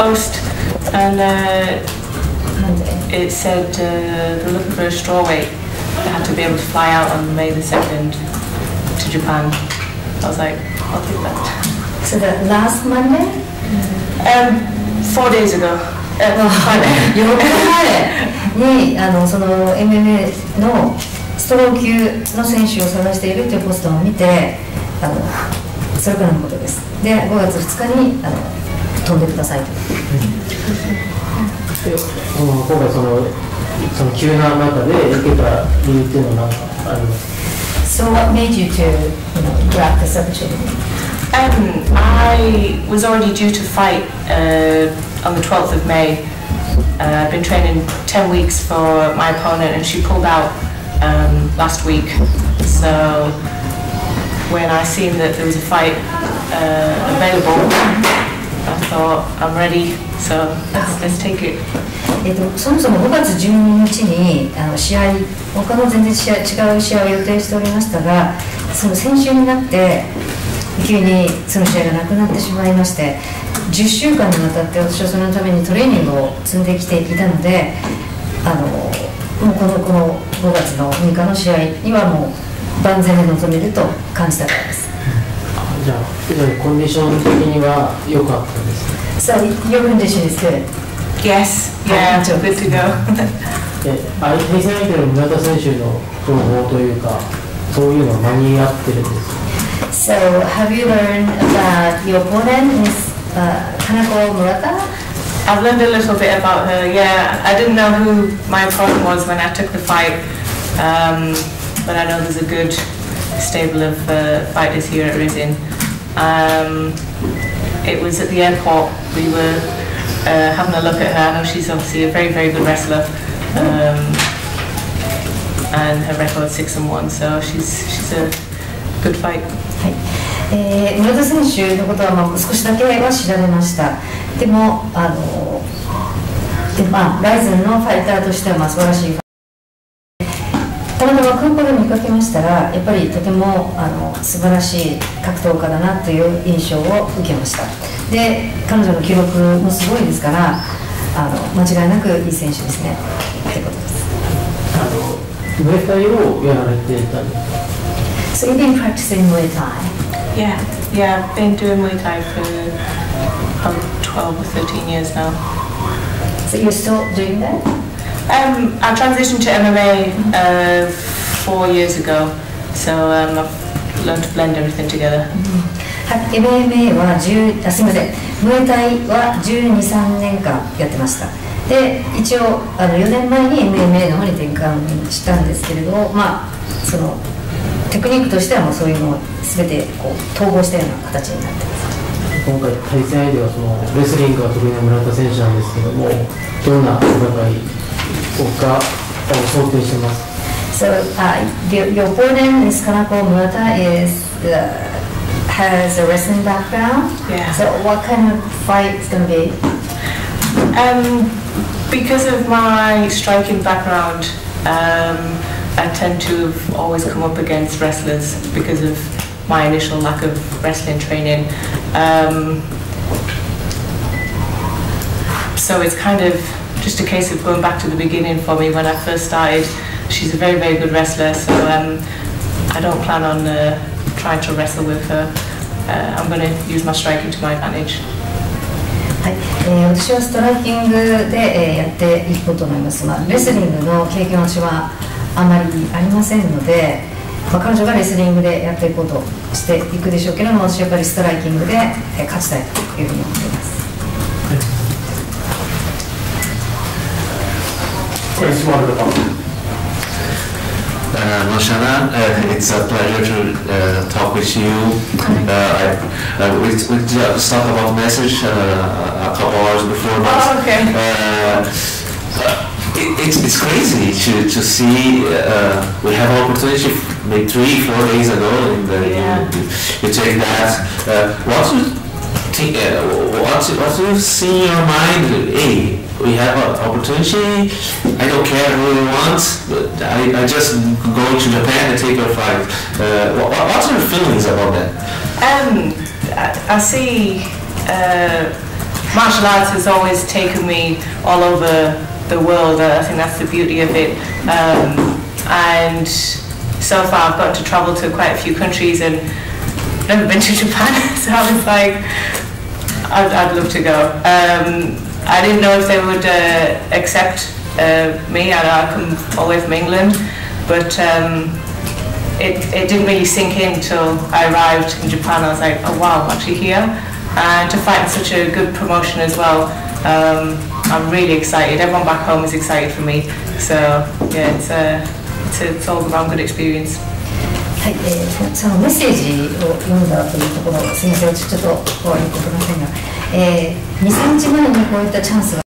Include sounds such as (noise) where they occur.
post, and uh, なんで it said uh, they're looking for a strawweight. They had to be able to fly out on May the second to Japan. I was like, I'll take that. So the last Monday? Um, four days ago. Uh, Friday. (laughs) 4日前にあのその (laughs) MMA のストロー級の選手を探しているというポスターを見てあのそれからのことですで5月2日にあの 飛んでくださいとでその今回そのその急な中で受けた理由っていうのは何かあります So what made you to you know, grab this opportunity? Um, I was already due to fight uh, on the 12th of May. Uh, I've been training 10 weeks for my opponent and she pulled out um, last week. So when I seen that there was a fight uh, available, I thought I'm ready. So let's, let's take it. えっと、そもそも5月12日にあの試合他の全然試合違う試合を予定しておりましたがその先週になって急にその試合がなくなってしまいまして10週間にわたって私はそのためにトレーニングを積んできていたのであのもうこのこの5月の6日の試合にはもう万全で臨めると感じたからです。あじゃあじゃあコンディション的には良かったですね So your condition is good. Yes, yeah, Sure. good to go. (laughs) であ対戦相手の村田選手の情報というかそういうのは間に合ってるんです So, have you learned that your opponent is uh, Kanako Murata? I've learned a little bit about her. Yeah, I didn't know who my opponent was when I took the fight, um, but I know there's a good stable of uh, fighters here at Rizin. Um, it was at the airport we were uh, having a look at her. I know she's obviously a very, very good wrestler. Um, and her record six and one, so she's she's a good fight. えー、村田選手のことはまあ少しだけは調べました。でも、あのでまあ、ライズンのファイターとしてはまあ素晴らしい。Eh, たまたま空港で見かけましたら、やっぱりとてもあの素晴らしい格闘家だなという印象を受けました。で、彼女の記録もすごいですから、あの間違いなくいい選手ですね。ってことです。あのムエタイをやられてたんです So you've been practicing Muay Thai. Yeah, yeah, I've been doing Muay Thai for about 12 or 13 years now. So you're still doing that? Um, I transitioned to MMA uh, four years ago, so um, I've learned to blend everything together. はい、MMA は10あすみません、ムエタイは12、3年間やってました。で、一応あの4年前に MMA の方に転換したんですけれども、まあそのテクニックとしてはもうそういうのを全てこう統合したような形になってます。今回対戦相手はそのレスリングが得意な村田選手なんですけどもどんな戦い がを想定してます So uh, your, your opponent is Kanako Murata is uh, has a wrestling background. Yeah. So what kind of fight is going to be? Um, because of my striking background, um, I tend to have always come up against wrestlers because of my initial lack of wrestling training. Um, so it's kind of just a case of going back to the beginning for me when I first started. She's a very, very good wrestler, so um, I don't plan on uh, trying to wrestle with her. Uh, I'm going to use my striking to my advantage. はいえー私はストライキングで、えーやっていこうと思います、まあ、レスリングの経験私はあまりありませんので、まあ、彼女がレスリングでやっていこうとしていくでしょうけども私はやっぱりストライキングで、えー勝ちたいというふうに思っています。Yes. Uh, Roshana, uh, it's a pleasure to uh, talk with you. Uh, I, uh, we, we just talked about message uh, a couple hours before, but oh, okay. it, it's, it's crazy to, to see. we have an opportunity maybe three, four days ago, and yeah. you, you, take that. what think? Uh, what what you see in your mind? Hey, we have an opportunity. I don't care who you want, but I, I just go to Japan and take your flight. Uh, what, what's your feelings about that? Um, I, I see uh, martial arts has always taken me all over the world. I think that's the beauty of it. Um, and so far, I've got to travel to quite a few countries and never been to (laughs) Japan. so I was like, I'd, I'd love to go. Um, I didn't know if they would uh, accept uh, me. I, I come all the way from England, but um, it, it didn't really sink in until I arrived in Japan. I was like, oh wow, I'm actually here. And to in such a good promotion as well, um, I'm really excited. Everyone back home is excited for me. So yeah, it's a, it's, a, it's all around good experience. はい、えーそのメッセージを読んだというところ、すみません、ちょっとよくわかりませんが、えー、2、3日前にこういったチャンスが